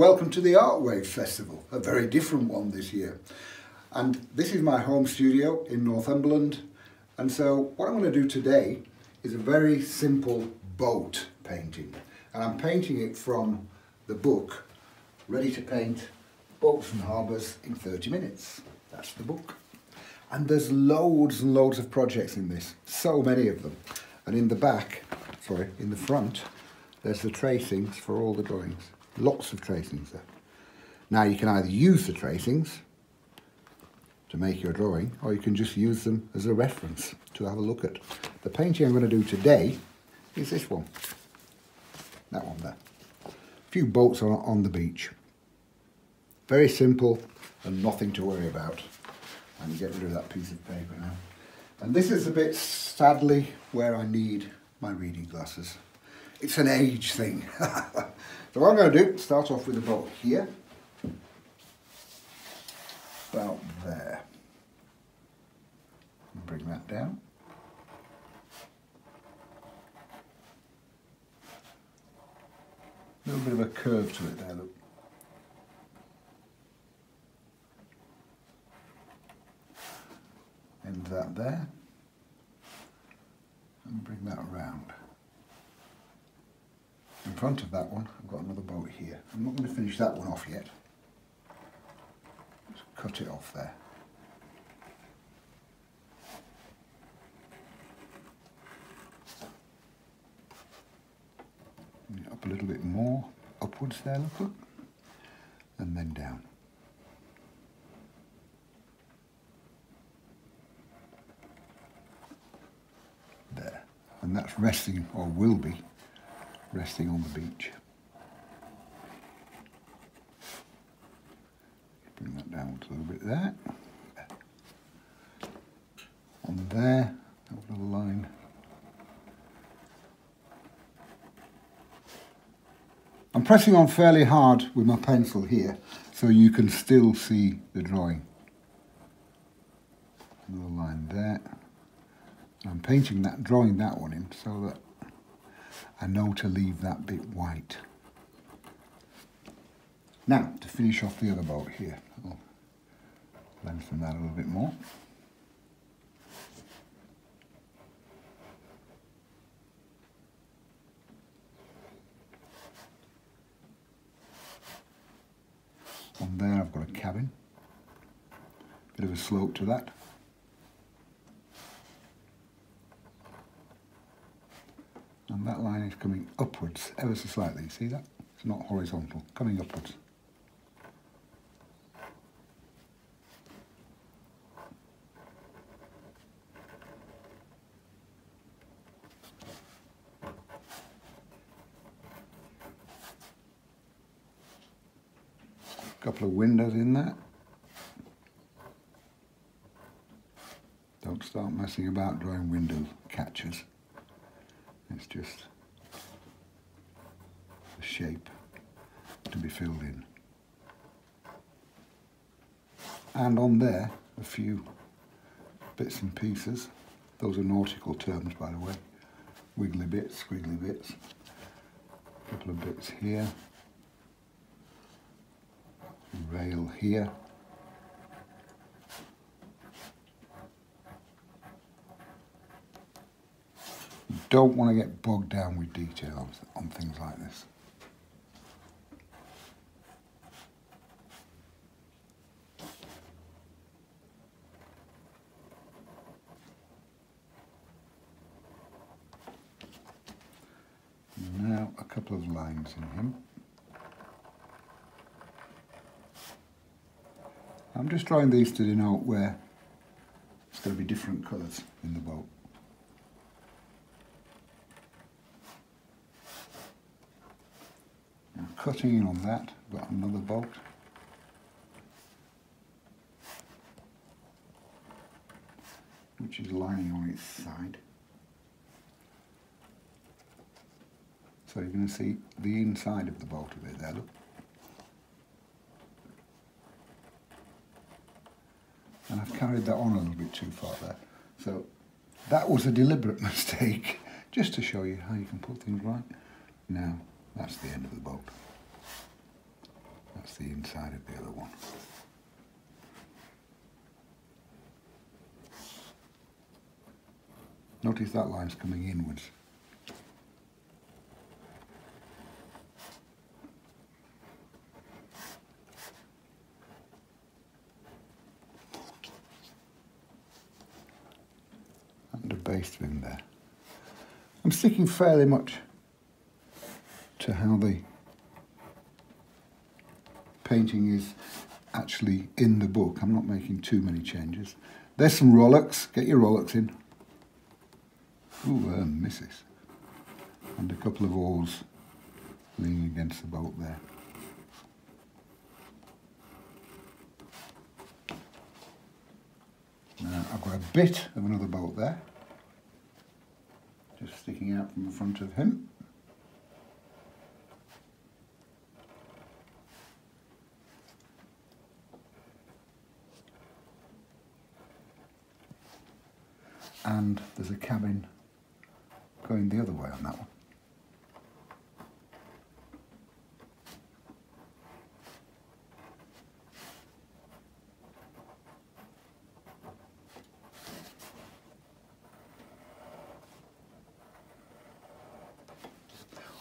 welcome to the Artwave Festival, a very different one this year. And this is my home studio in Northumberland and so what I'm going to do today is a very simple boat painting and I'm painting it from the book Ready to Paint Boats and Harbours in 30 Minutes. That's the book. And there's loads and loads of projects in this, so many of them. And in the back, sorry, in the front, there's the tracings for all the drawings. Lots of tracings there. Now you can either use the tracings to make your drawing or you can just use them as a reference to have a look at. The painting I'm going to do today is this one. That one there. A few boats on, on the beach. Very simple and nothing to worry about. I'm getting rid of that piece of paper now. And this is a bit, sadly, where I need my reading glasses. It's an age thing. so what I'm going to do, start off with a boat here. About there. Bring that down. A little bit of a curve to it there, look. End that there. And bring that around front of that one, I've got another boat here. I'm not going to finish that one off yet. Just cut it off there. Up a little bit more, upwards there, look, and then down. There, and that's resting, or will be, resting on the beach. Bring that down a little bit there. On there, a little line. I'm pressing on fairly hard with my pencil here so you can still see the drawing. Another line there. I'm painting that, drawing that one in so that I know to leave that bit white. Now, to finish off the other boat here, I'll lengthen that a little bit more. On there I've got a cabin, bit of a slope to that. And that line is coming upwards ever so slightly. See that? It's not horizontal, coming upwards. A couple of windows in that. Don't start messing about drawing window catches. It's just a shape to be filled in. And on there, a few bits and pieces. Those are nautical terms, by the way. Wiggly bits, squiggly bits. A couple of bits here. Rail here. Don't want to get bogged down with details on things like this. Now a couple of lines in him. I'm just drawing these to denote where it's going to be different colours in the boat. Cutting in on that, got another bolt. Which is lying on its side. So you're going to see the inside of the bolt a bit there, look. And I've carried that on a little bit too far there. So that was a deliberate mistake, just to show you how you can put things right. Now, that's the end of the bolt. That's the inside of the other one. Notice that line's coming inwards. And a base trim there. I'm sticking fairly much to how the painting is actually in the book. I'm not making too many changes. There's some rollocks. Get your rollocks in. Ooh, uh, misses. And a couple of oars leaning against the boat there. Now I've got a bit of another boat there, just sticking out from the front of him. And there's a cabin going the other way on that one.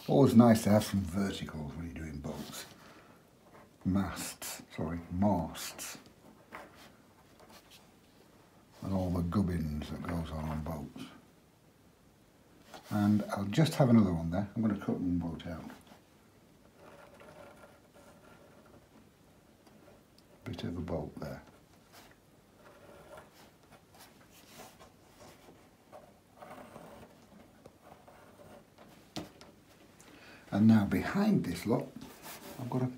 Always nice to have some verticals when you're doing boats. Masts, sorry, masts. And all the gubbins that goes on on boats and I'll just have another one there. I'm going to cut one boat out. Bit of a bolt there. And now behind this lot, I've got a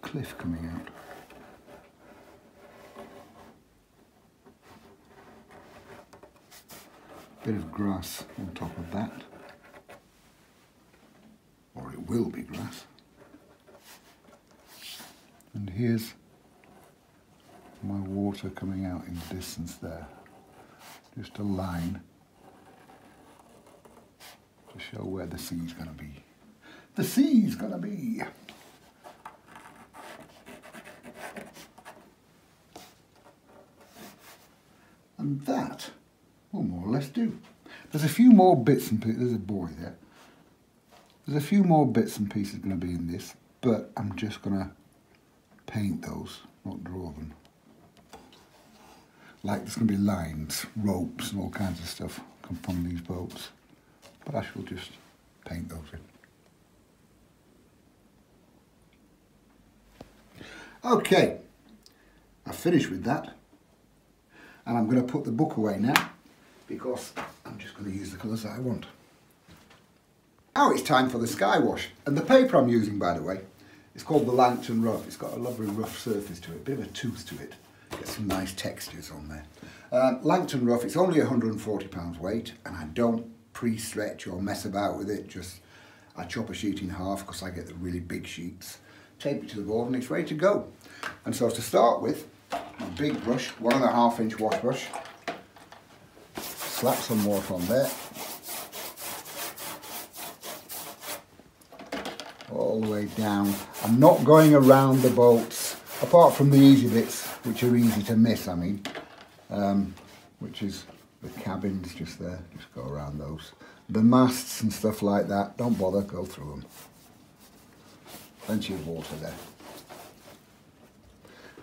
cliff coming out. Bit of grass on top of that, or it will be grass. And here's my water coming out in the distance there. Just a line to show where the sea's going to be. The sea's going to be. And that will more or less do. There's a few more bits and pieces, there's a boy there. There's a few more bits and pieces going to be in this, but I'm just going to paint those, not draw them. Like there's going to be lines, ropes and all kinds of stuff come from these boats. But I shall just paint those in. Okay, I've finished with that. And I'm going to put the book away now because going to use the colours I want. Now it's time for the sky wash. And the paper I'm using, by the way, is called the Langton Rough. It's got a lovely rough surface to it, a bit of a tooth to it. Get some nice textures on there. Uh, Langton Rough, it's only 140 pounds weight, and I don't pre-stretch or mess about with it. Just I chop a sheet in half because I get the really big sheets. Tape it to the board and it's ready to go. And so to start with, my big brush, one and a half inch wash brush, slap some water on there. All the way down. I'm not going around the bolts, apart from the easy bits, which are easy to miss, I mean, um, which is the cabins just there, just go around those. The masts and stuff like that, don't bother, go through them. Plenty of water there.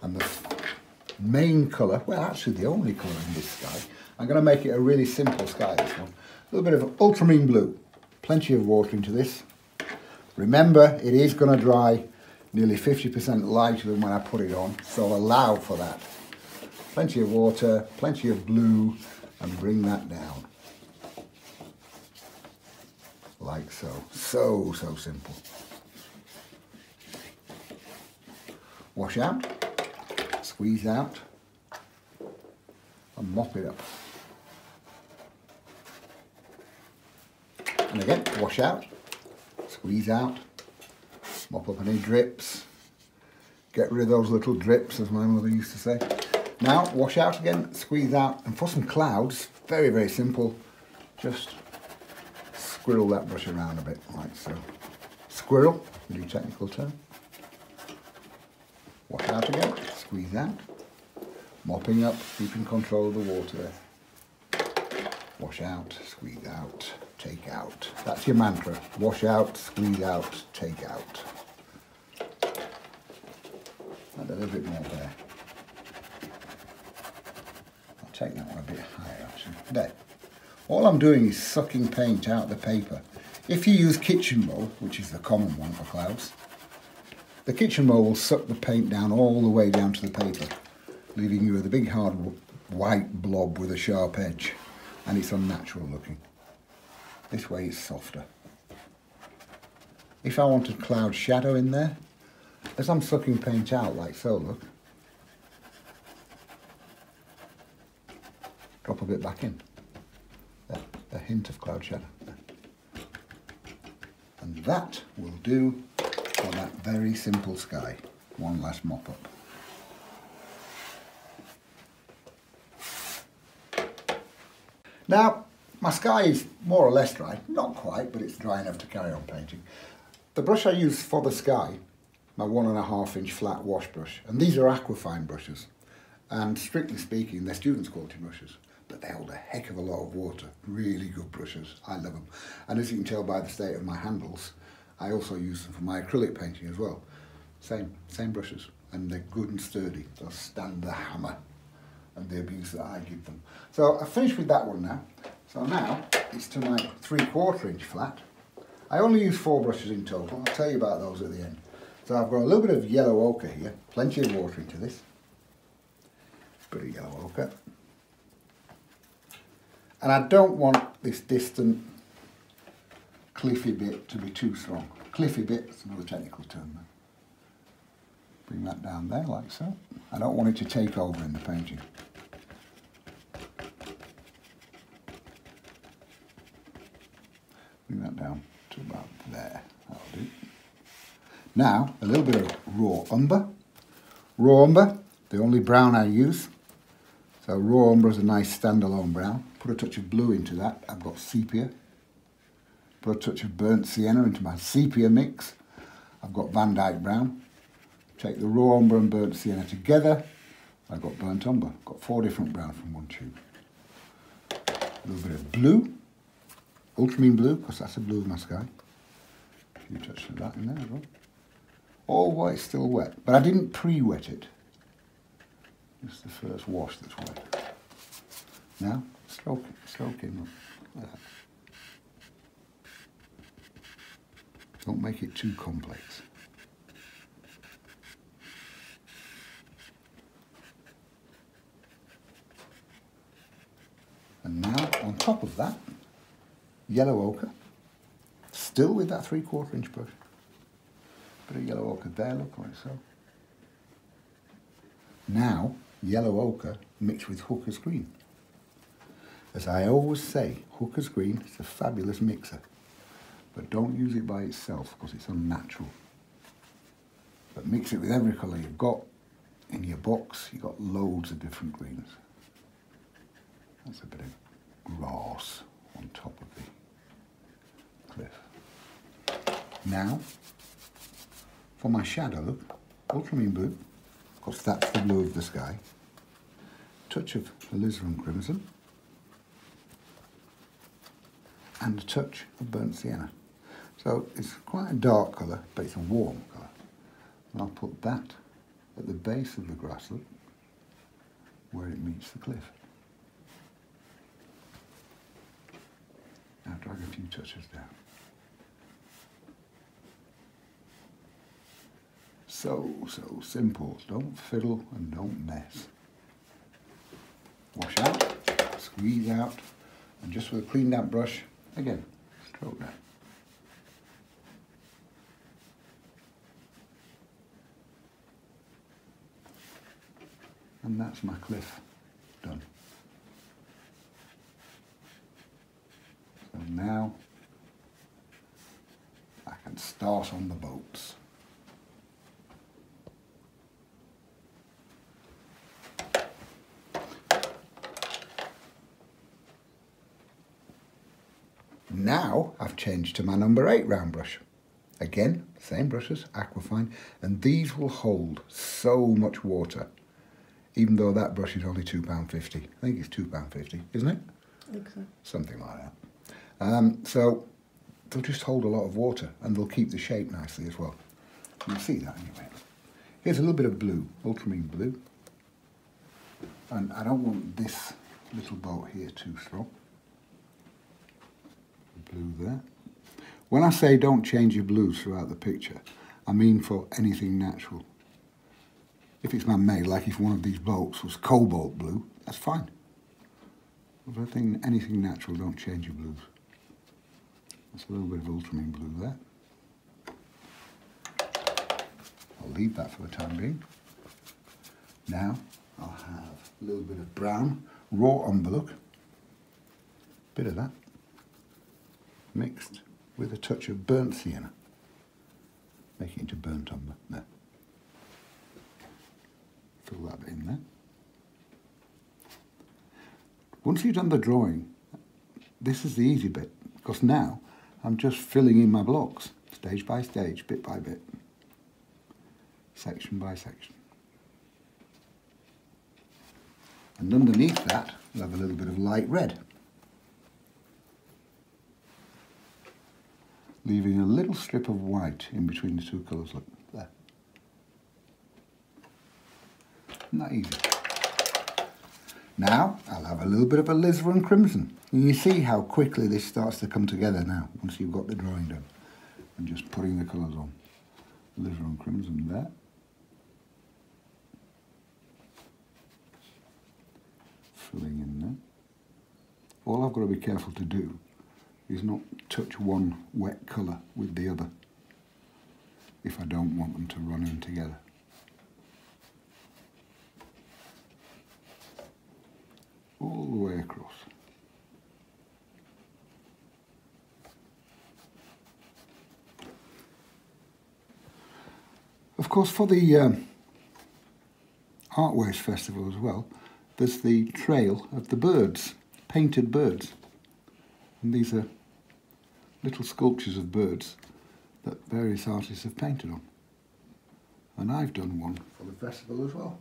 And the main colour, well actually the only colour in this sky, I'm going to make it a really simple sky this one. A little bit of ultramarine blue, plenty of water into this. Remember it is going to dry nearly 50% lighter than when I put it on, so allow for that. Plenty of water, plenty of blue, and bring that down. Like so. So, so simple. Wash out squeeze out and mop it up. And again, wash out, squeeze out, mop up any drips, get rid of those little drips as my mother used to say. Now wash out again, squeeze out, and for some clouds, very, very simple, just squirrel that brush around a bit like so. Squirrel, new technical term. Wash out again, squeeze out. Mopping up, keeping control of the water. Wash out, squeeze out, take out. That's your mantra. Wash out, squeeze out, take out. Add a little bit more there. I'll take that one a bit higher actually. There. All I'm doing is sucking paint out the paper. If you use kitchen roll, which is the common one for clouds, the kitchen roll will suck the paint down all the way down to the paper, leaving you with a big hard white blob with a sharp edge, and it's unnatural looking. This way it's softer. If I wanted cloud shadow in there, as I'm sucking paint out like so, look, drop a bit back in. A hint of cloud shadow. And that will do for that very simple sky. One last mop up. Now, my sky is more or less dry. Not quite, but it's dry enough to carry on painting. The brush I use for the sky, my one and a half inch flat wash brush, and these are Aquafine brushes. And strictly speaking, they're students' quality brushes, but they hold a heck of a lot of water. Really good brushes. I love them. And as you can tell by the state of my handles, I also use them for my acrylic painting as well. Same, same brushes, and they're good and sturdy. They'll stand the hammer and the abuse that I give them. So I've finished with that one now. So now it's to my three quarter inch flat. I only use four brushes in total. I'll tell you about those at the end. So I've got a little bit of yellow ochre here, plenty of water into this. Bit of yellow ochre. And I don't want this distant cliffy bit to be too strong. Cliffy bit, that's another technical term. Bring that down there like so. I don't want it to take over in the painting. Bring that down to about there. That'll do. Now, a little bit of raw umber. Raw umber, the only brown I use. So raw umber is a nice standalone brown. Put a touch of blue into that. I've got sepia. Put a touch of burnt sienna into my sepia mix. I've got Van Dyke brown. Take the raw umber and burnt sienna together. I've got burnt umber. Got four different browns from one tube. A little bit of blue. Ultramarine blue, because that's the blue of my sky. Few touches of that in there as well. All white still wet, but I didn't pre-wet it. It's the first wash that's wet. Now, stroke, in like that. Don't make it too complex. And now, on top of that, yellow ochre, still with that three quarter inch brush. Bit of yellow ochre there, look like so. Now, yellow ochre mixed with Hooker's green. As I always say, Hooker's green is a fabulous mixer, but don't use it by itself because it's unnatural. But mix it with every colour you've got in your box, you've got loads of different greens. That's a bit of grass on top of the cliff. Now, for my shadow, ultramarine blue, because that's the blue of the sky, touch of alizarin crimson, and a touch of burnt sienna. So it's quite a dark colour, but it's a warm colour. And I'll put that at the base of the grasslet where it meets the cliff. Now drag a few touches down. So, so simple. Don't fiddle and don't mess. Wash out, squeeze out, and just with a clean damp brush, again, stroke down. And that's my cliff done. So now I can start on the boats. Now I've changed to my number eight round brush. Again, same brushes, Aquafine, and these will hold so much water, even though that brush is only £2.50. I think it's £2.50, isn't it? I think so. Something like that. Um, so they'll just hold a lot of water and they'll keep the shape nicely as well. You'll see that anyway. Here's a little bit of blue, ultramarine blue. And I don't want this little boat here too strong. Blue there. When I say don't change your blues throughout the picture, I mean for anything natural. If it's man-made, like if one of these boats was cobalt blue, that's fine. If I think anything natural, don't change your blues. That's a little bit of ultramarine blue there. I'll leave that for the time being. Now I'll have a little bit of brown, raw umber look. Bit of that. Mixed with a touch of burnt sienna. Make it into burnt umber. There. Fill that in there. Once you've done the drawing, this is the easy bit, because now I'm just filling in my blocks, stage by stage, bit by bit, section by section. And underneath that, we'll have a little bit of light red. Leaving a little strip of white in between the two colours, look, there. Isn't easy? Now, I'll have a little bit of a alizarin crimson. And you see how quickly this starts to come together now, once you've got the drawing done. And just putting the colours on. Alizarin crimson there. Filling in there. All I've got to be careful to do is not touch one wet colour with the other if I don't want them to run in together. all the way across. Of course, for the um, Artwaves Festival as well, there's the trail of the birds, painted birds. And these are little sculptures of birds that various artists have painted on. And I've done one for the festival as well.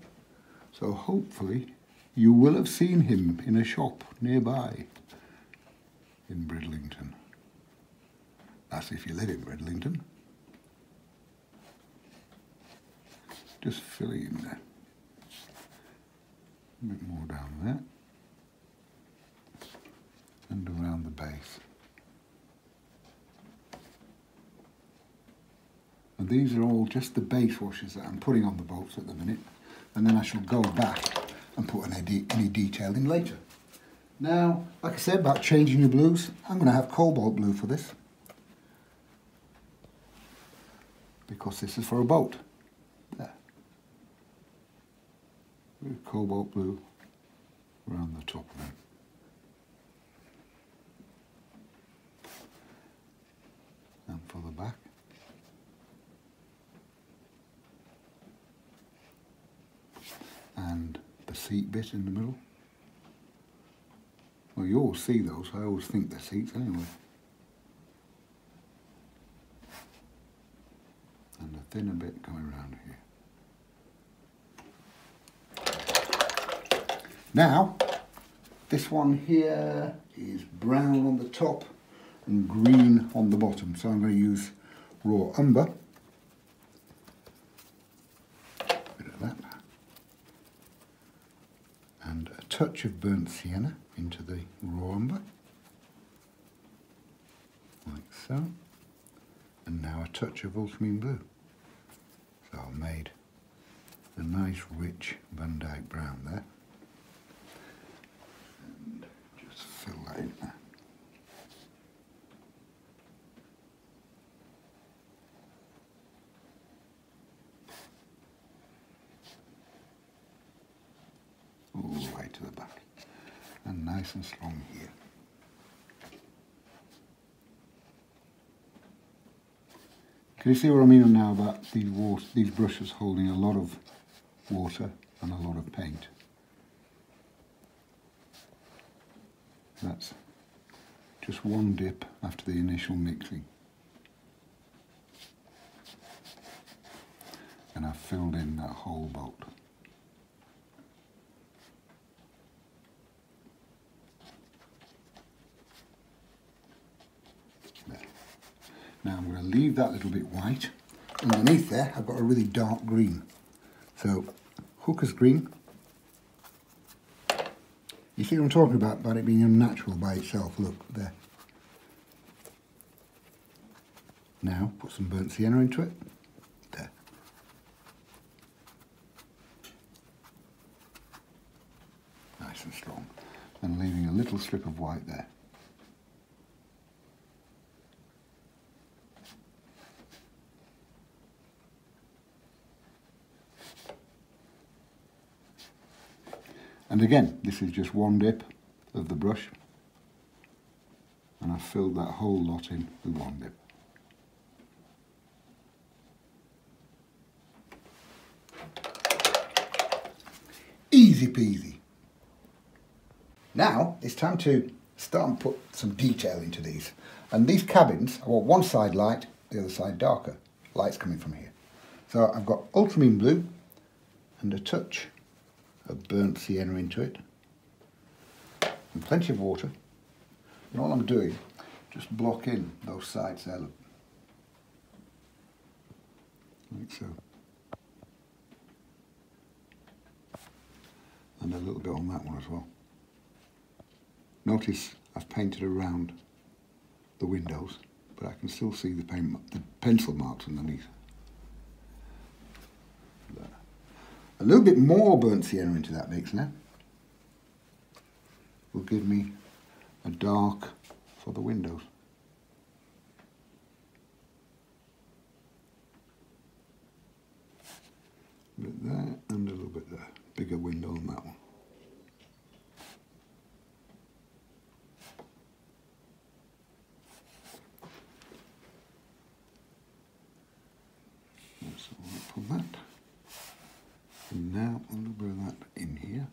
So hopefully you will have seen him in a shop nearby in Bridlington. That's if you live in Bridlington. Just filling in there. A bit more down there. And around the base. And these are all just the base washes that I'm putting on the bolts at the minute. And then I shall go back and put any, any detail in later. Now, like I said about changing your blues, I'm going to have cobalt blue for this. Because this is for a boat. There. Cobalt blue around the top of it. And for the back. And the seat bit in the middle. Well, you all see those. I always think they're seats anyway. And a thinner bit coming around here. Now, this one here is brown on the top and green on the bottom. So I'm going to use raw umber touch of burnt sienna into the raw umber, like so. And now a touch of ultramarine blue. So I've made a nice rich Van Dyke brown there. And just fill that in there. all the way to the back and nice and strong here. Can you see what I mean now about these, water, these brushes holding a lot of water and a lot of paint? That's just one dip after the initial mixing. and I've filled in that whole boat. There. Now I'm going to leave that little bit white. Underneath there I've got a really dark green. So hooker's green. You see what I'm talking about, about it being unnatural by itself. Look, there. Now put some burnt sienna into it. There. Nice and strong. And leaving a little strip of white there. And again, this is just one dip of the brush. And I've filled that whole lot in with one dip. Easy peasy. Now it's time to start and put some detail into these. And these cabins, I want one side light, the other side darker. Light's coming from here. So I've got ultramarine blue and a touch of burnt sienna into it and plenty of water. And all I'm doing, just block in those sides there, look. Like so. And a little bit on that one as well. Notice I've painted around the windows, but I can still see the, paint, the pencil marks underneath. A little bit more burnt sienna into that mix now will give me a dark for the windows. A bit there and a little bit there. Bigger window on that one. So I'll put that. And now a little bit of that in here.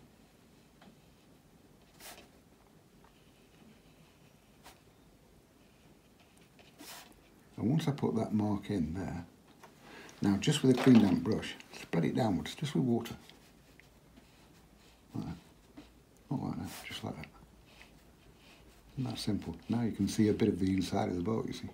And once I put that mark in there, now just with a clean damp brush, spread it downwards, just with water. Like that. Not like that, just like that. Isn't that simple? Now you can see a bit of the inside of the boat, you see.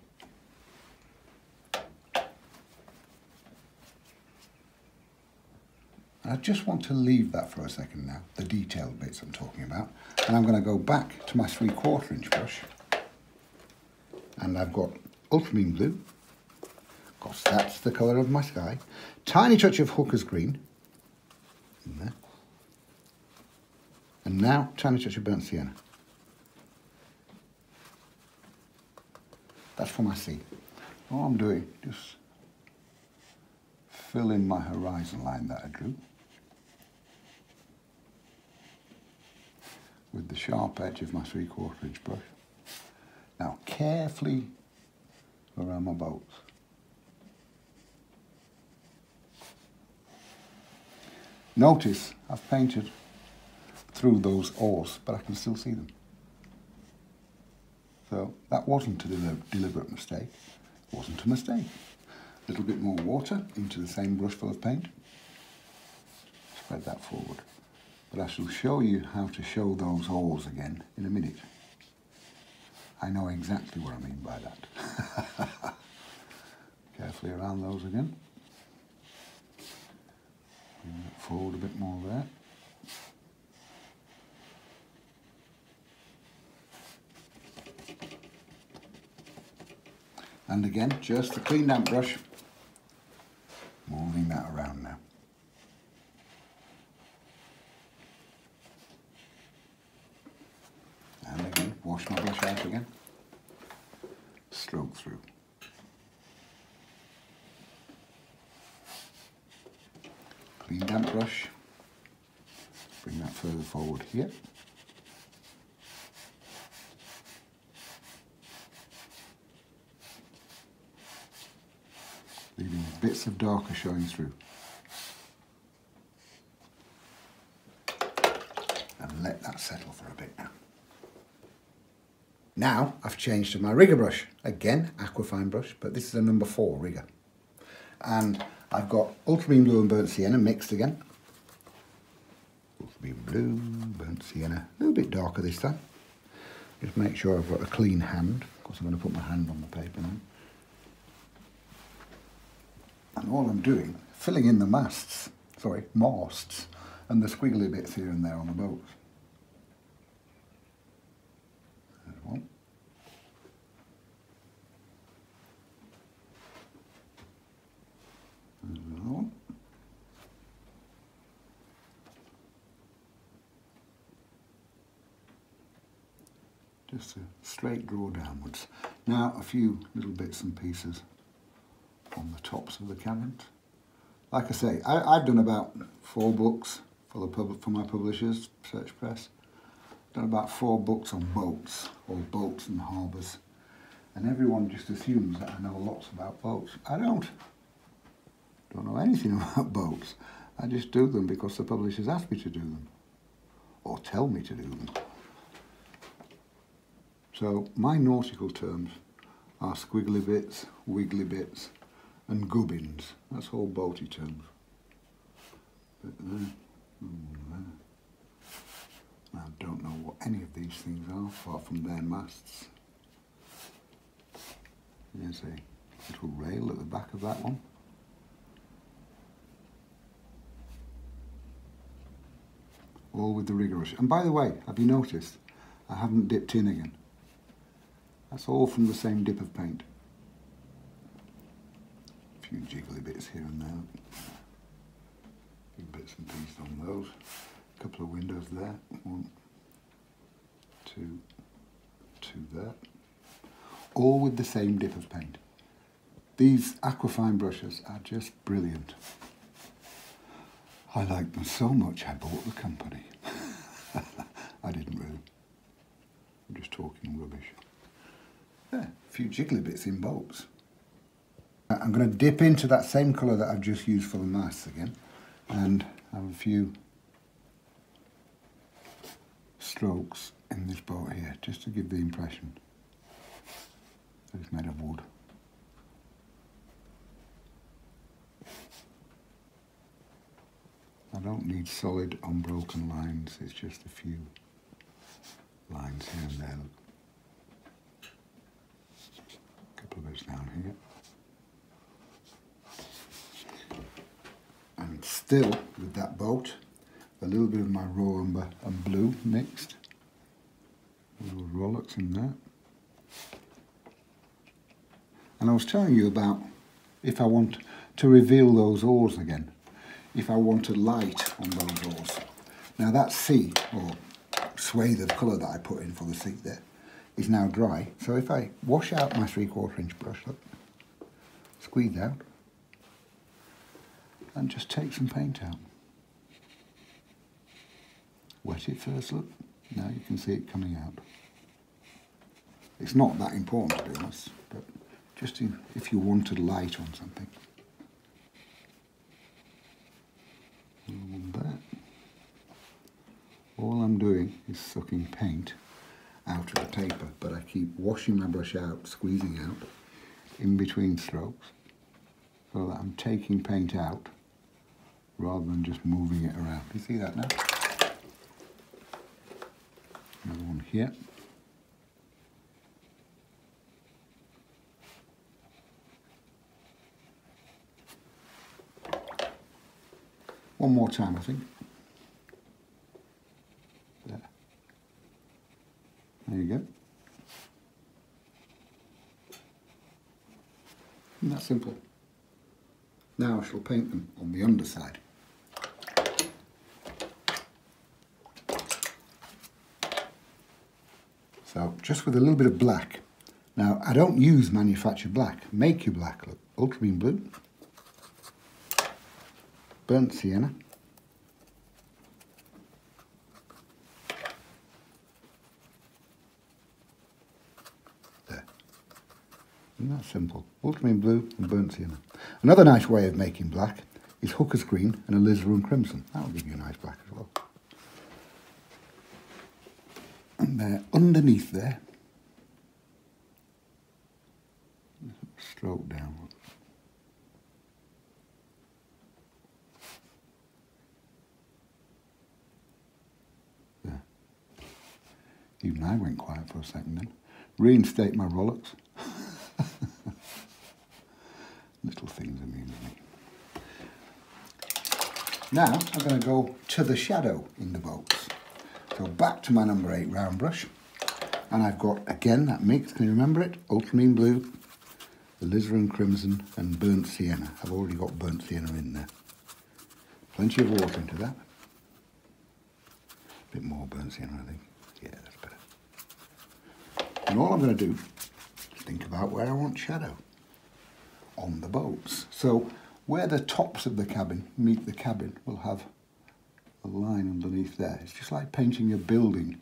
Just want to leave that for a second now, the detailed bits I'm talking about. And I'm going to go back to my three quarter inch brush. And I've got ultramarine blue, Of course, that's the colour of my sky. Tiny touch of hooker's green in there. And now tiny touch of burnt sienna. That's for my sea. All I'm doing, just fill in my horizon line that I drew. With the sharp edge of my three quarter inch brush. Now carefully around my bolts. Notice I've painted through those oars, but I can still see them. So that wasn't a deliberate mistake, it wasn't a mistake. A little bit more water into the same brush full of paint. Spread that forward. But I shall show you how to show those holes again in a minute. I know exactly what I mean by that. Carefully around those again. Forward a bit more there. And again, just a clean damp brush, moving that around now. Wash my brush out again, stroke through. Clean damp brush, bring that further forward here. Leaving bits of darker showing through. And let that settle for a bit now. Now I've changed to my rigger brush. Again, aquafine brush, but this is a number four rigger. And I've got ultramarine blue and burnt sienna mixed again. Ultramarine blue, burnt sienna, a little bit darker this time. Just make sure I've got a clean hand. Of course, I'm going to put my hand on the paper now. And all I'm doing, filling in the masts, sorry, masts, and the squiggly bits here and there on the boats. There's Just a straight draw downwards. Now a few little bits and pieces on the tops of the cabins. Like I say, I, have done about four books for the pub, for my publishers, Search Press. Done about four books on boats, or boats and harbours. And everyone just assumes that I know lots about boats. I don't. Don't know anything about boats. I just do them because the publishers ask me to do them. Or tell me to do them. So my nautical terms are squiggly bits, wiggly bits, and gubbins. That's all boaty terms. But there, there. I don't know any of these things are, far from their masts. There's a little rail at the back of that one. All with the rigorous. And by the way, have you noticed? I haven't dipped in again. That's all from the same dip of paint. A few jiggly bits here and there. A few bits and pieces on those. A couple of windows there. One, two, two there. All with the same dip of paint. These aquafine brushes are just brilliant. I like them so much I bought the company. I didn't really. I'm just talking rubbish. Yeah, a few jiggly bits in bulbs. Uh, I'm going to dip into that same colour that I've just used for the mask again and have a few strokes in this boat here just to give the impression that it's made of wood. I don't need solid unbroken lines, it's just a few lines here and there couple of bits down here. And still with that boat, a little bit of my raw umber and blue mixed. Little rollocks in there. And I was telling you about if I want to reveal those oars again, if I want a light on those oars. Now that sea, or swathe of colour that I put in for the seat there, is now dry. So if I wash out my three quarter inch brush, look, squeeze out, and just take some paint out. Wet it first, look. Now you can see it coming out. It's not that important to be honest, but just in, if you wanted light on something. That. All I'm doing is sucking paint out of the paper, but I keep washing my brush out, squeezing out in between strokes so that I'm taking paint out rather than just moving it around. You see that now? Another one here. One more time, I think. There There you go. And that's simple. Now I shall paint them on the underside. So just with a little bit of black. Now I don't use manufactured black, make you black, look, ultramarine blue, burnt sienna, Isn't that simple? Ultramarine blue and burnt sienna. Another nice way of making black is hooker's green and alizarin crimson. That'll give you a nice black as well. there, underneath there. Stroke down. There. Even I went quiet for a second then. Reinstate my rollocks. Little things amuse me. Now I'm going to go to the shadow in the boat. So back to my number eight round brush. And I've got, again, that mix, can you remember it? Ultramarine blue, alizarin crimson and burnt sienna. I've already got burnt sienna in there. Plenty of water into that. A bit more burnt sienna, I think. Yeah, that's better. And all I'm going to do is think about where I want shadow on the boats. So where the tops of the cabin meet the cabin, we'll have a line underneath there. It's just like painting a building.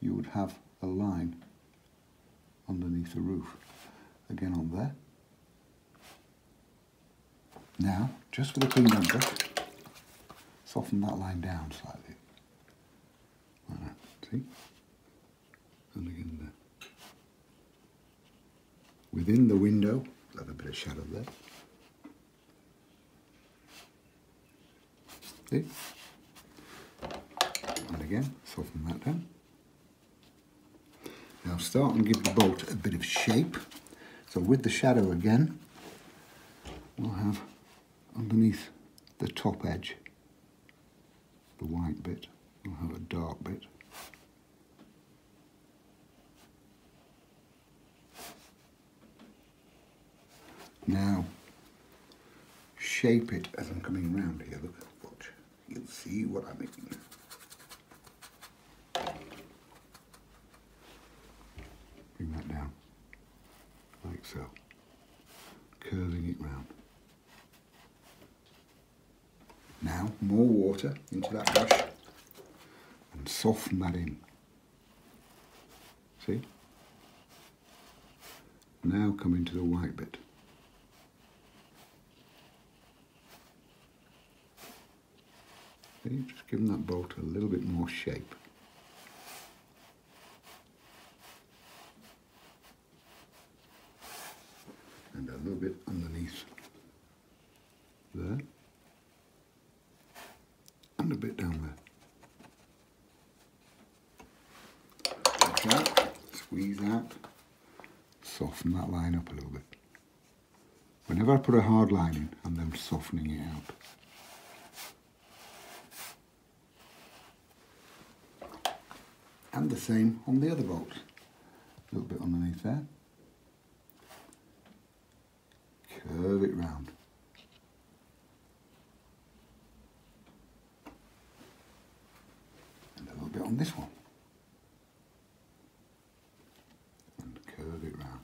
You would have a line underneath the roof. Again on there. Now, just with a clean brush, soften that line down slightly. Like that, see? And again there. Within the window, a little bit of shadow there. See? And again, soften that down. Now start and give the bolt a bit of shape. So with the shadow again, we'll have underneath the top edge, the white bit, we'll have a dark bit. Now, shape it as I'm coming around here. Look, watch. You'll see what I mean. Bring that down, like so. Curving it round. Now, more water into that brush and soften that in. See? Now come into the white bit. See, just giving that bolt a little bit more shape. And a little bit underneath there. And a bit down there. Like that. Squeeze out. Soften that line up a little bit. Whenever I put a hard line in, I'm then softening it out. and the same on the other bolt. A little bit underneath there. Curve it round. And a little bit on this one. And curve it round.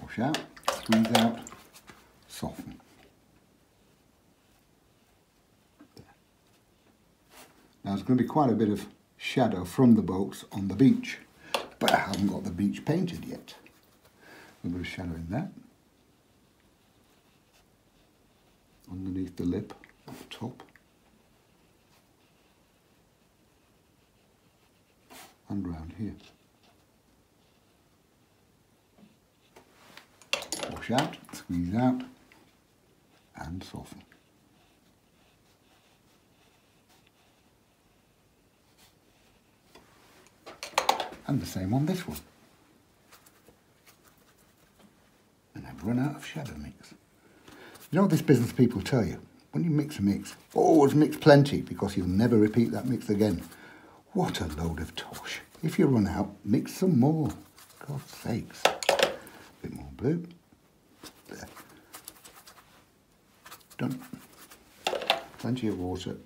Wash out, squeeze out, soften. Now there's going to be quite a bit of shadow from the boats on the beach, but I haven't got the beach painted yet. A bit of shadow in there. Underneath the lip at the top. And round here. Wash out, squeeze out, and soften. And the same on this one. And I've run out of shadow mix. You know what this business people tell you? When you mix a mix, always mix plenty because you'll never repeat that mix again. What a load of tosh. If you run out, mix some more. God's sakes. A bit more blue. There. Done. Plenty of water.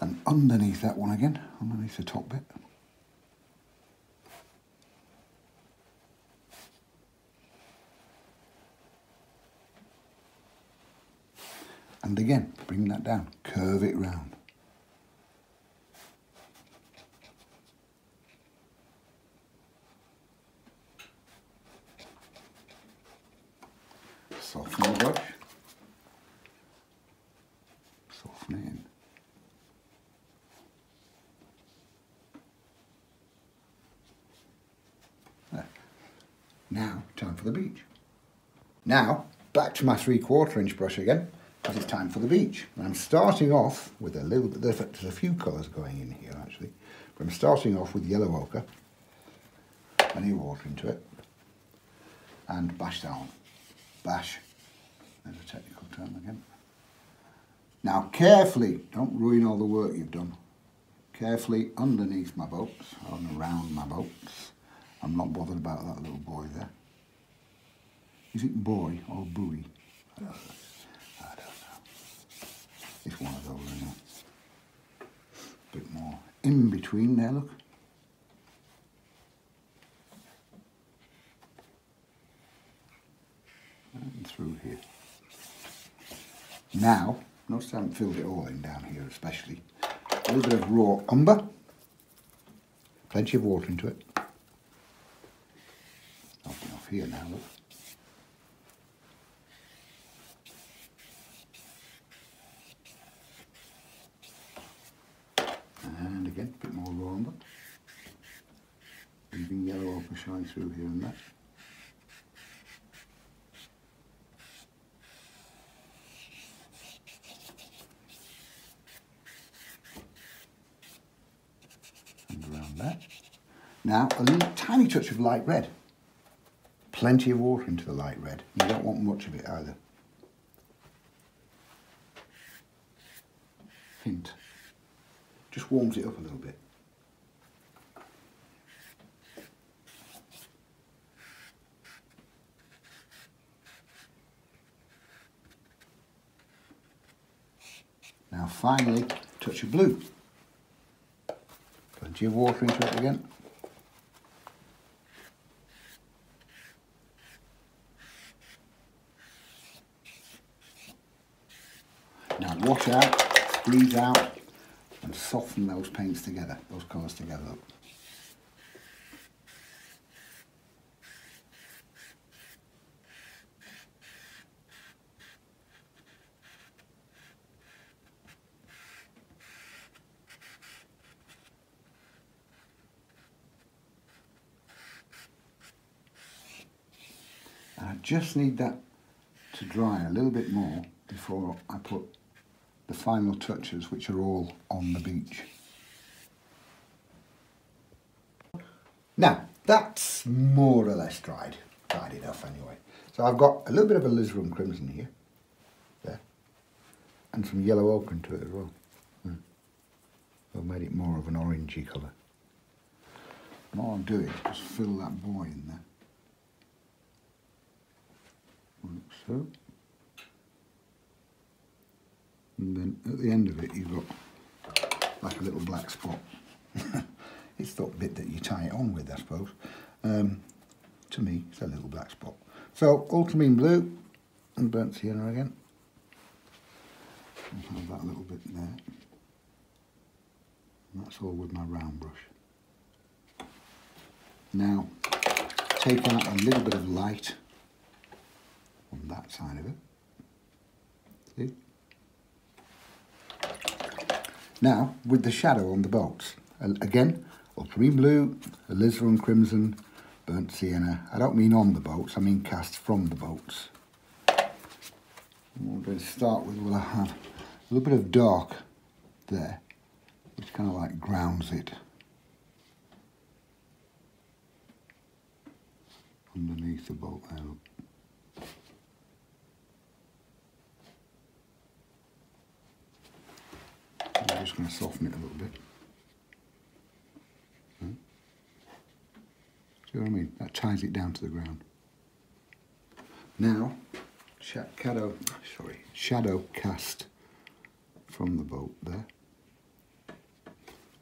And underneath that one again, underneath the top bit. And again, bring that down, curve it round. Soften the brush. Soften it in. There. Now, time for the beach. Now, back to my three quarter inch brush again because it's time for the beach. And I'm starting off with a little bit, there's a, few colours going in here actually, but I'm starting off with yellow ochre, of water into it, and bash down. Bash, there's a technical term again. Now carefully, don't ruin all the work you've done. Carefully underneath my boats, and around my boats. I'm not bothered about that little boy there. Is it boy or buoy? I don't know. I don't know. One? A bit more in between there, look. And through here. Now, notice I haven't filled it all in down here especially. A little bit of raw umber. Plenty of water into it. Nothing off here now, look. And raw. Leaving yellow ochre shine through here and there. And around that. Now, a little tiny touch of light red. Plenty of water into the light red. You don't want much of it either. Hint. Just warms it up a little bit. Now finally, touch of blue. Plenty of water into it again. Now wash out, squeeze out and soften those paints together, those colours together. I just need that to dry a little bit more before I put the final touches which are all on the beach. Now, that's more or less dried, dried enough anyway. So I've got a little bit of a alizarin crimson here, there, and some yellow ochre into it as well. Hmm. I've made it more of an orangey colour. And all I'm doing is fill that buoy in there. Like so. And then at the end of it, you've got like a little black spot. it's that bit that you tie it on with, I suppose. Um, to me, it's a little black spot. So ultramarine blue and burnt sienna again. Have that little bit there. And that's all with my round brush. Now, take out a little bit of light on that side of it. See? Now, with the shadow on the bolts, again, ultramarine blue, alizarin crimson, burnt sienna. I don't mean on the bolts, I mean cast from the bolts. What we're going to start with, we'll have a little bit of dark there, which kind of like grounds it. Underneath the bolt there, going to soften it a little bit. Hmm? See what I mean? That ties it down to the ground. Now, shadow, sorry, shadow cast from the boat there,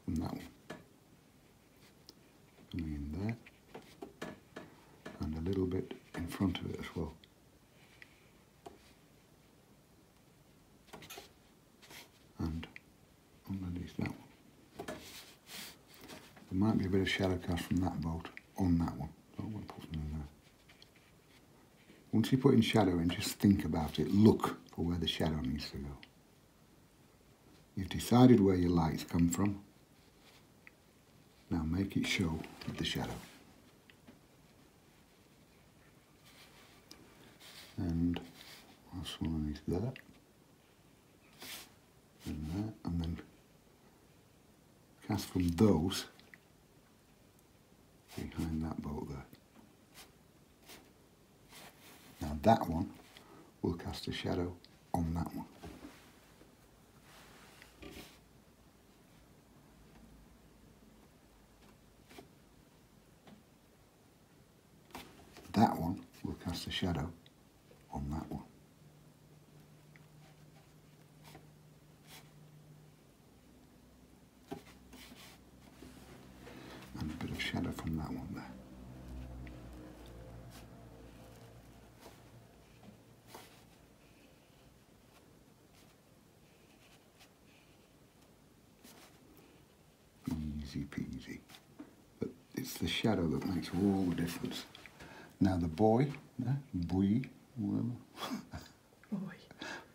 from that one, coming in there, and a little bit in front of it as well. a bit of shadow cast from that bolt on that one. Not in there. Once you put in shadow in, just think about it. Look for where the shadow needs to go. You've decided where your lights come from. Now make it show the shadow. And last one that. And that, and then cast from those behind that boat there. Now that one will cast a shadow on that one. That one will cast a shadow on that one. And a bit of shadow from that one there. Easy. But it's the shadow that makes all the difference. Now the boy, boy, well, Boy.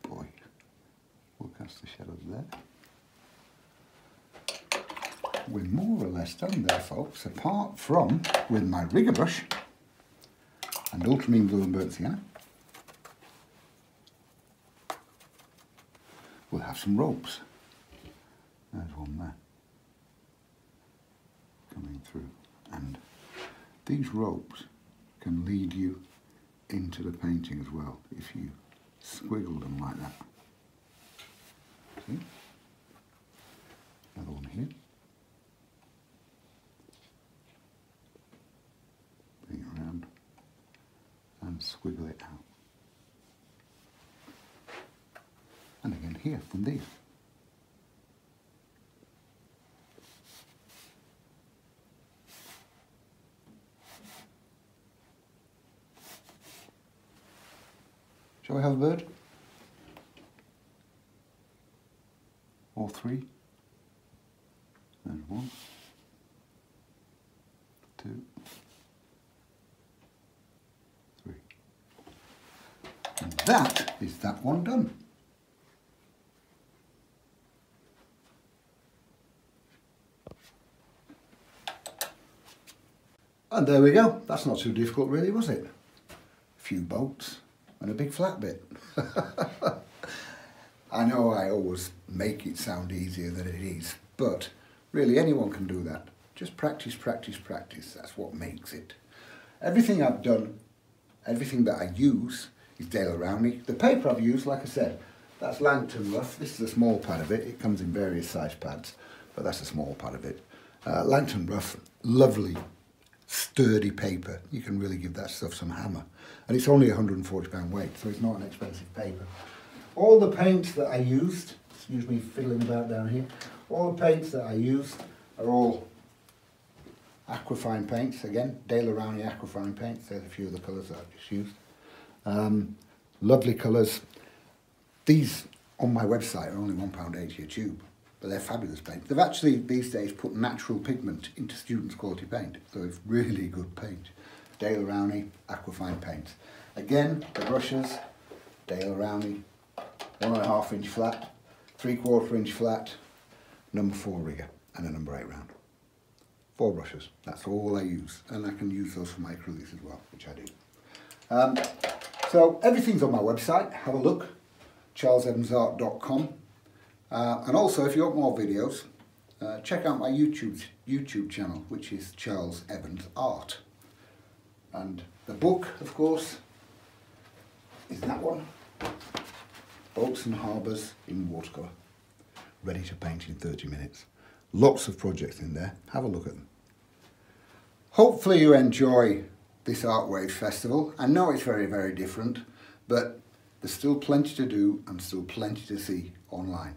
boy, we'll cast the shadows there. We're more or less done there, folks, apart from with my rigger brush and ultramarine blue and burnt sienna. We'll have some ropes. There's one there coming through. And these ropes can lead you into the painting as well if you squiggle them like that. See? Another one here. Bring it around and squiggle it out. And again here from these. Shall we have a bird? All three? There's one, two, three. And that is that one done. And there we go. That's not too difficult really, was it? A few bolts and a big flat bit. I know I always make it sound easier than it is, but really anyone can do that. Just practice, practice, practice. That's what makes it. Everything I've done, everything that I use is Daler Rowney. The paper I've used, like I said, that's Langton Rough. This is a small pad of it. It comes in various size pads, but that's a small pad of it. Uh, Langton Rough, lovely, sturdy paper. You can really give that stuff some hammer. And it's only 140 pound weight, so it's not an expensive paper. All the paints that I used, excuse me fiddling about down here, all the paints that I used are all aquafine paints. Again, Daler Rowney aquafine paints. There's a few of the colours that I've just used. Um, lovely colours. These on my website are only £1.80 a tube, but they're fabulous paint. They've actually these days put natural pigment into students' quality paint, so it's really good paint. Daler Rowney aquafine paints. Again, the brushes, Daler Rowney, one and a half inch flat, three quarter inch flat, number four rigger, and a number eight round. Four brushes, that's all I use, and I can use those for my acrylics as well, which I do. Um, so everything's on my website, have a look, charlesevansart.com. Uh, and also, if you want more videos, uh, check out my YouTube YouTube channel, which is Charles Evans Art. And the book, of course, is that one, Boats and Harbours in Watercolour, ready to paint in 30 minutes. Lots of projects in there, have a look at them. Hopefully you enjoy this Art Wave Festival. I know it's very, very different, but there's still plenty to do and still plenty to see online.